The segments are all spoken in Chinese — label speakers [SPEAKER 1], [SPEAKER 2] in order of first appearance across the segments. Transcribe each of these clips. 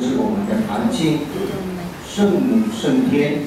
[SPEAKER 1] 是我们的堂经圣母升天，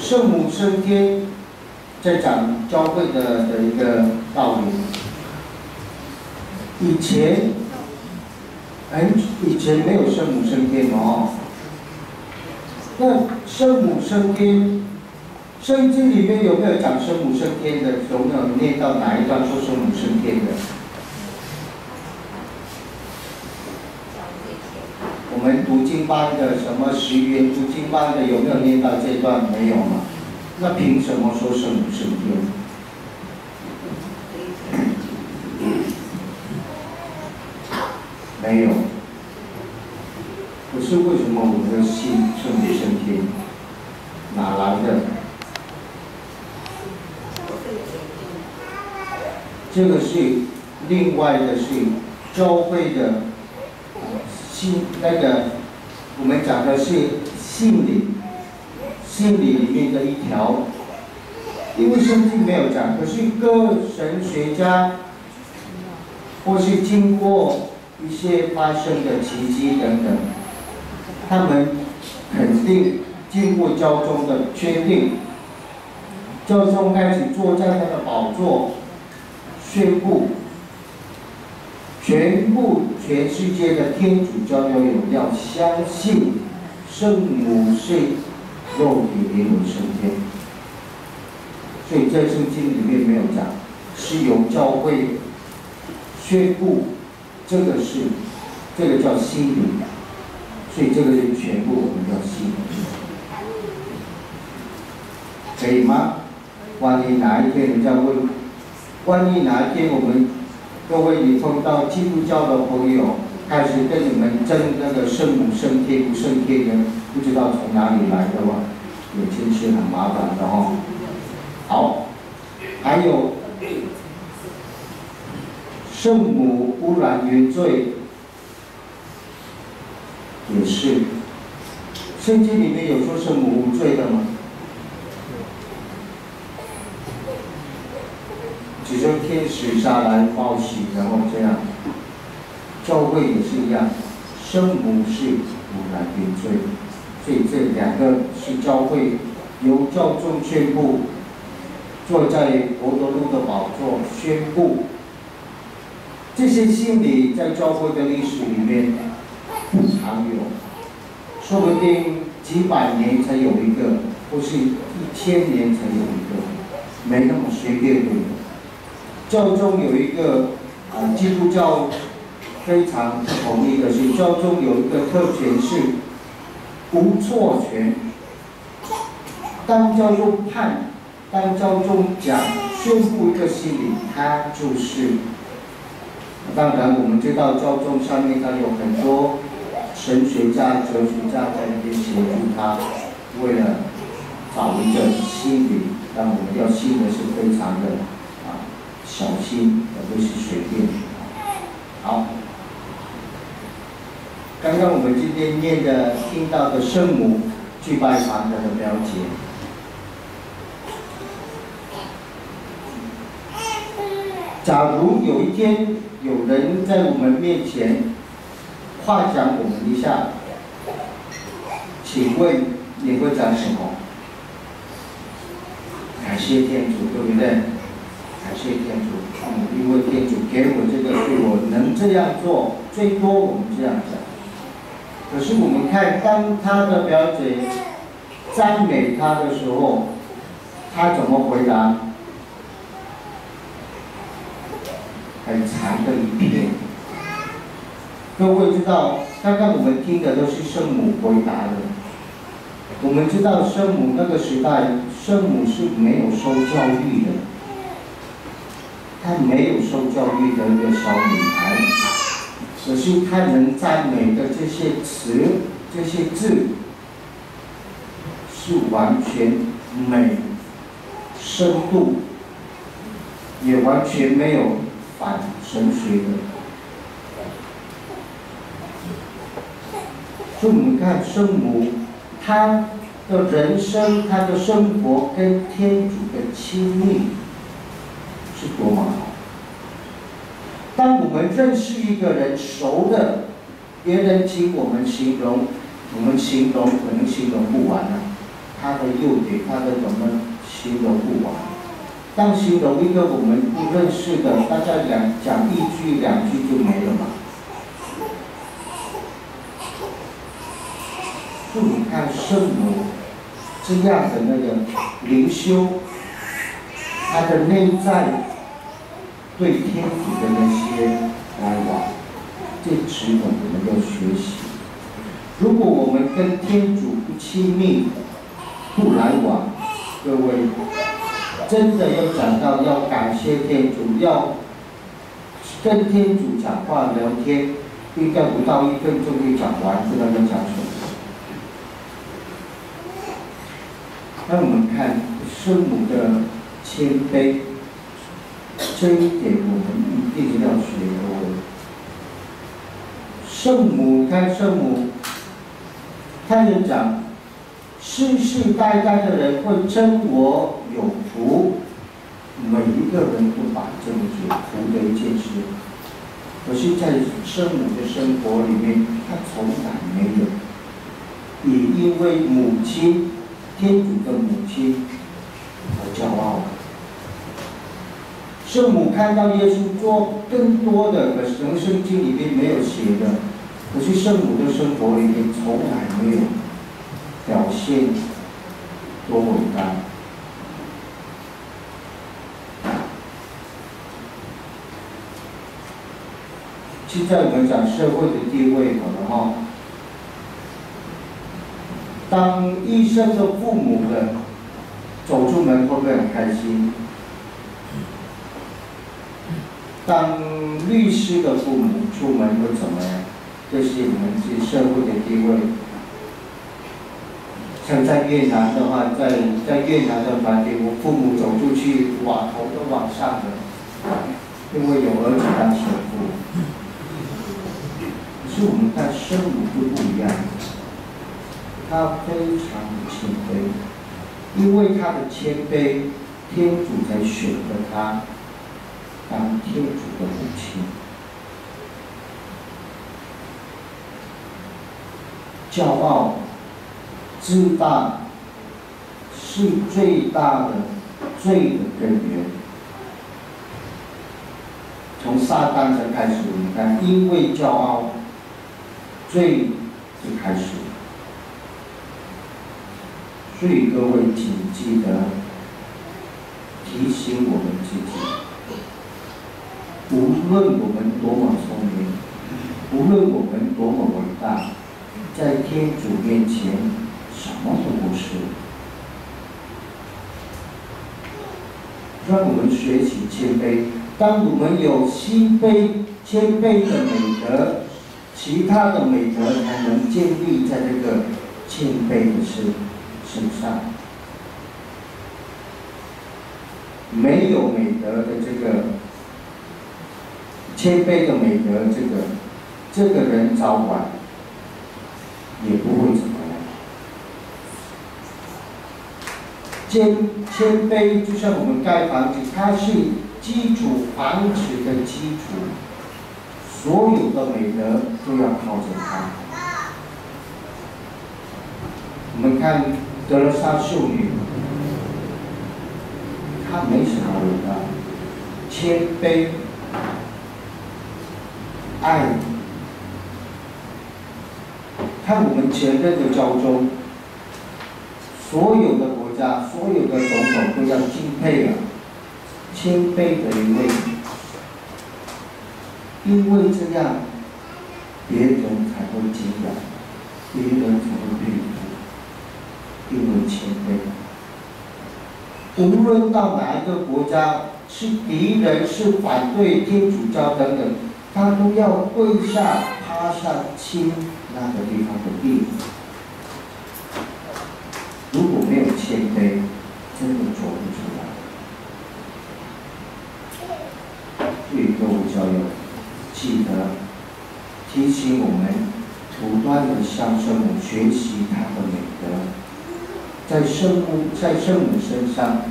[SPEAKER 1] 圣母升天在讲教会的的一个道理。以前，哎，以前没有圣母升天哦。那圣母升天，圣经里面有没有讲圣母升天的？有没有念到哪一段说圣母升天的？我们读经班的什么十元读经班的有没有念到这段？没有嘛？那凭什么说圣母升天？没有。可是为什么我们的心圣母升天？哪来的？这个是另外的是教会的心那个，我们讲的是心理，心理里面的一条。因为圣经没有讲，可是各神学家或是经过一些发生的奇迹等等，他们肯定经过教宗的确定，教宗开始坐在他的宝座，宣布，全部全世界的天主教都有要相信圣母是肉体灵魂升天，所以在圣经里面没有讲，是由教会宣布。这个是，这个叫心理，所以这个是全部我们叫心理，可以吗？万一哪一天人家问，万一哪一天我们各位你碰到基督教的朋友，开始跟你们争那个圣母升天不升天的，不知道从哪里来的话，有些是很麻烦的哈。好，还有。圣母污染原罪也是，圣经里面有说圣母无罪的吗？天使下来报喜，然后这样，教会也是一样，圣母是污染原罪，所以这两个是教会由教宗宣布，坐在佛陀路的宝座宣布。这些心理在教会的历史里面不常有，说不定几百年才有一个，或是一千年才有一个，没那么随便的。教中有一个啊，基督教非常同意的是，教中有一个特权是无错权。当教宗判，当教宗讲宣布一个心理，他就是。当然，我们知道教宗上面他有很多神学家、哲学家在那边协助他，为了找一个心理，但我们要信的是非常的小心，而不是随便。好，刚刚我们今天念的、听到的圣母去拜访他的表姐。假如有一天，有人在我们面前夸奖我们一下，请问你会讲什么？感谢天主，对不对？感谢天主，因为天主给我这个，是我能这样做，最多我们这样讲。可是我们看，当他的表姐赞美他的时候，他怎么回答？很长的一篇。各位知道，刚刚我们听的都是圣母回答的。我们知道圣母那个时代，圣母是没有受教育的，她没有受教育的一个小女孩，可是她能赞美的这些词、这些字，是完全美、深度，也完全没有。反神学的，所以我们看圣母，她的人生，她的生活跟天主的亲密是多么好。当我们认识一个人熟的，别人请我们形容，我们形容可能形容不完啊，他的优点，他的怎么形容不完。当形容一个我们不认识的，大家两讲一句两句就没了嘛。就你看圣母这样的那个灵修，他的内在对天主的那些来往，这值得我们要学习。如果我们跟天主不亲密、不来往，各位。真的要讲到要感谢天主，要跟天主讲话聊天，应该不到一分钟就讲完，知道要讲什么。那我们看圣母的谦卑，这一点我们一定要学的。圣母，看圣母，看人讲。世世代代的人会称我有福，每一个人都把这么有福的一件事。可是，在圣母的生活里面，她从来没有，也因为母亲，天主的母亲而骄傲。圣母看到耶稣做更多的，可能圣经里面没有写的，可是圣母的生活里面从来没有。表现多伟大！现在我们讲社会的地位好了哈，当医生的父母的走出门会不会很开心？当律师的父母出门又怎么样？这是我们这社会的地位。像在越南的话，在在越南的饭店，我父母走出去，哇，头都往上的，因为有儿子当首富。可是我们看圣母就不一样，他非常谦卑，因为他的谦卑，天主才选择他当天主的母亲。骄傲。自大是最大的罪的根源。从撒旦才开始，你看，因为骄傲，罪就开始。所以各位请记得提醒我们自己：无论我们多么聪明，无论我们多么伟大，在天主面前。什么都不是，让我们学习谦卑。当我们有心卑、谦卑的美德，其他的美德才能建立在这个谦卑的身身上。没有美德的这个谦卑的美德，这个这个人早晚也不会怎么样。谦谦卑就像我们盖房子，它是基础房子的基础，所有的美德都要靠着它。我们看德罗莎秀女，她没什么伟大，谦卑、爱。看我们前任的教宗，所有的国家。所有的总统都要敬佩啊，谦卑的一位，因为这样，别人才会敬仰，别人才会佩服，因为谦卑。无论到哪一个国家，是敌人，是反对天主教等等，他都要跪下、趴下亲那个地方的地。如果没有谦卑，真的做不出来。所以各位教友，记得提醒我们，不断的向圣母学习他的美德，在圣母在圣母身上，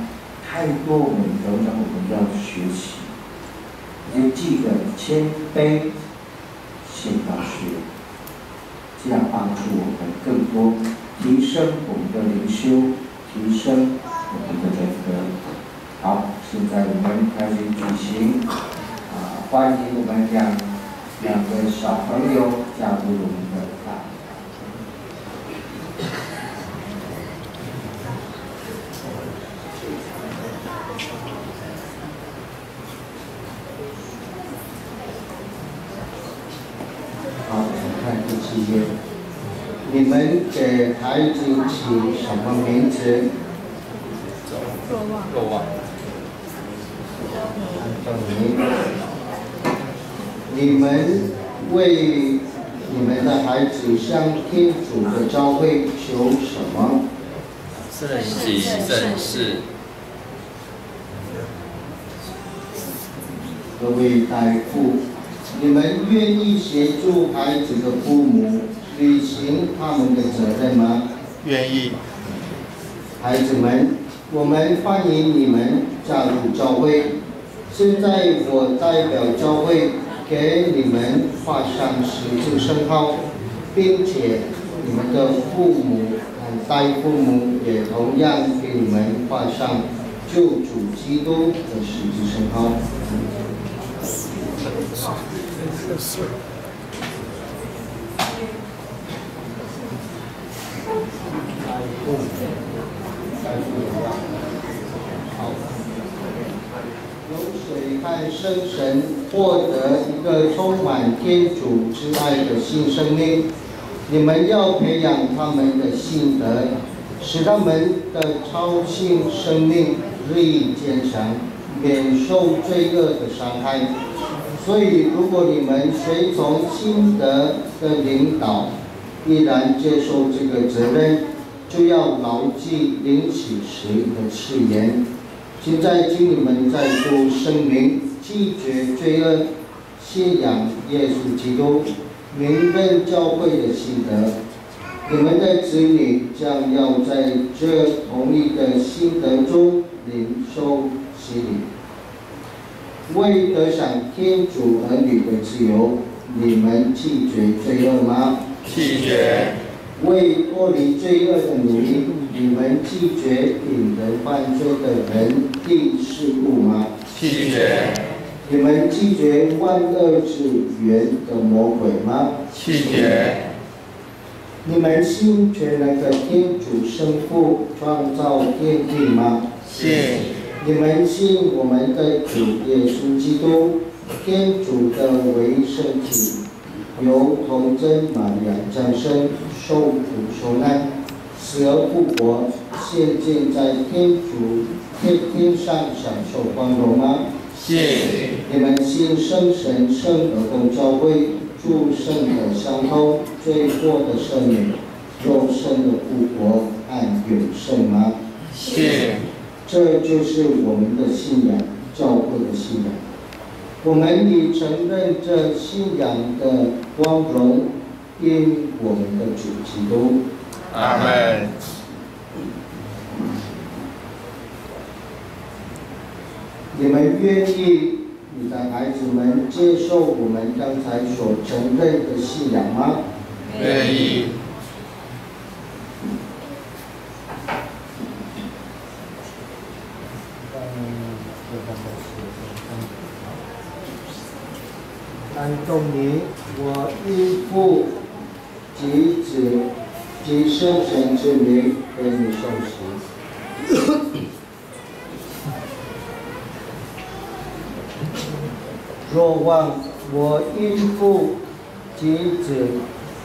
[SPEAKER 1] 太多美德让我们要学习。有记得谦卑先到学，这样帮助我们更多提升我们的灵修，提升我们的人格。好，现在我们开始举行啊，欢迎我们两两个小朋友加入我们的大。你们给孩子起什么名字？
[SPEAKER 2] 若望。若望。
[SPEAKER 1] 你们为你们的孩子向天主的教会求什么？
[SPEAKER 2] 圣喜圣事。
[SPEAKER 1] 各位大夫，你们愿意协助孩子的父母？履行他们的责任吗？
[SPEAKER 2] 愿意。
[SPEAKER 1] 孩子们，我们欢迎你们加入教会。现在我代表教会给你们画上十字圣号，并且你们的父母和代父母也同样给你们画上救主基督的十字圣号。好，由水看生神获得一个充满天主之爱的新生命。你们要培养他们的性德，使他们的超性生命日益坚强，免受罪恶的伤害。所以，如果你们随从心德的领导，依然接受这个责任。就要牢记领启时的誓言。现在，请你们再度声明，拒绝罪恶，信仰耶稣基督，明白教会的心德。你们的子女将要在这同一的心德中领受洗礼，为得享天主儿女的自由，你们拒绝罪恶吗？
[SPEAKER 2] 拒绝。
[SPEAKER 1] 为脱离罪恶的努力，你们拒绝引人犯罪的人定事物吗？
[SPEAKER 2] 拒绝。
[SPEAKER 1] 你们拒绝万恶之源的魔鬼吗？
[SPEAKER 2] 拒绝。
[SPEAKER 1] 你们信全能的天主圣父创造天地吗？
[SPEAKER 2] 信。
[SPEAKER 1] 你们信我们的主耶稣基督，天主的唯圣体。由童真玛利亚降生，受苦受难，死而复活，现今在天主天天上享受光荣吗？
[SPEAKER 2] 谢。
[SPEAKER 1] 你们信圣神圣而共教会，祝圣的相通，罪过的赦免，肉身的复活和永生吗？
[SPEAKER 2] 谢。
[SPEAKER 1] 这就是我们的信仰，教会的信仰。我们已承认这信仰的光荣，因我们的主基督。
[SPEAKER 2] 阿门。
[SPEAKER 1] 你们愿意你的孩子们接受我们刚才所承认的信仰吗？
[SPEAKER 2] 愿意。
[SPEAKER 1] 安东尼，我应父及子及圣神之名给你受洗。若望我应父及子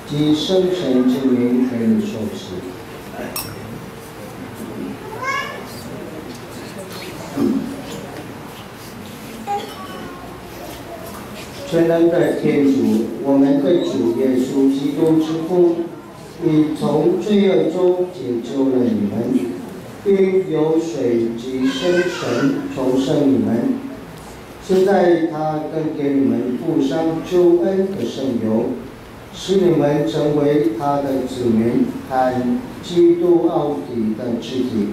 [SPEAKER 1] 及圣神之名给你受洗。全能的天主，我们的主耶稣基督之父，已从罪恶中解救了你们，并由水及生神重生你们。现在他更给你们附上救恩的圣油，使你们成为他的子民和基督奥体的肢体，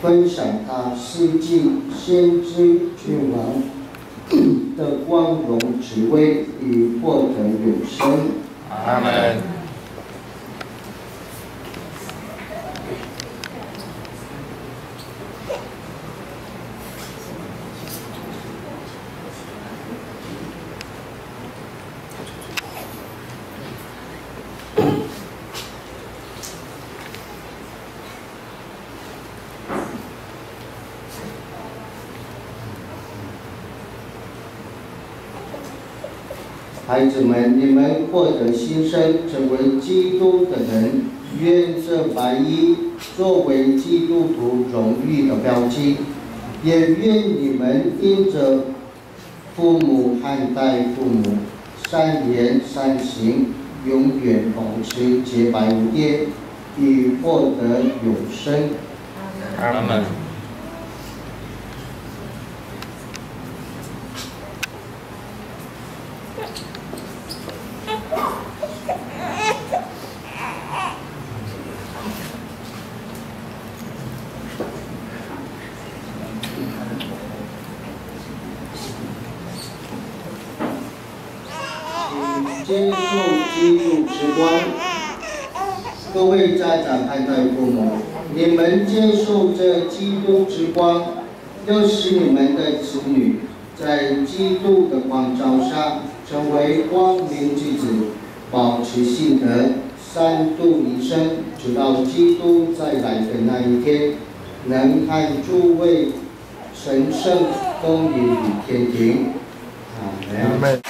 [SPEAKER 1] 分享他四季先知君王。
[SPEAKER 2] 的光荣职位已获得永生。
[SPEAKER 1] 阿门。
[SPEAKER 2] 孩子们，你们获得新生，成为基督的人，愿这白衣作为基督徒荣誉的标记，也愿你们因着父母汉代父母，善言善行，永远保持洁白无玷，以获得永生。
[SPEAKER 1] 阿门。接受基督之光，各位家长、看待父母，你们接受这基督之光，要使你们的子女在基督的光照下，成为光明之子，保持信德，三度一生，直到基督再来的那一天，能看诸位神圣公允与天庭。阿门。